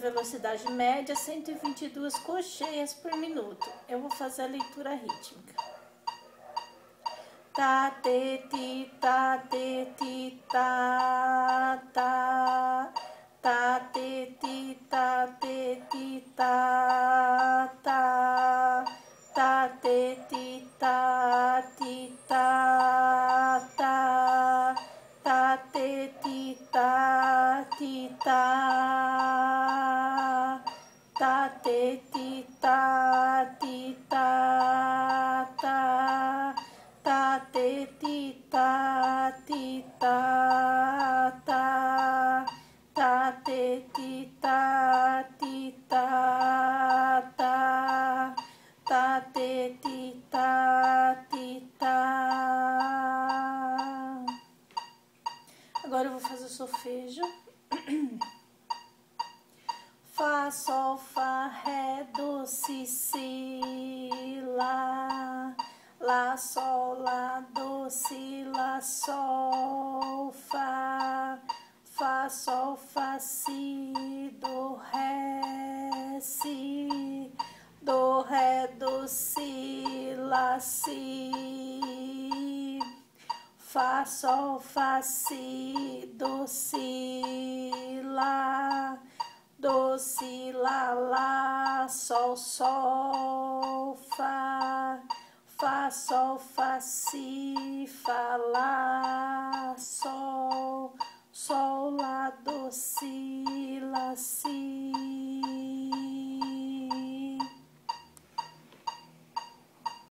Velocidade média 122 cocheias por minuto. Eu vou fazer a leitura rítmica. Ta, te, ti, ta, te, ti, ta, ta. Ta, te, ti, ta, te tita, tita, ta te tita. Agora eu vou fazer o solfejo. Fá, Sol, Fá, Ré, Do, Si, Si, Lá. Lá, Sol, Lá, Do, Si, Lá, Sol, Fá. Fá, Sol, Fá, Si, Do, Ré, Si. Do, Ré, Do, Si, Lá, Si. Fá, Sol, Fá, Si, Do, Si, Lá do, si, lá, lá, sol, sol, fá, fá, sol, fá, si, fá, lá, sol,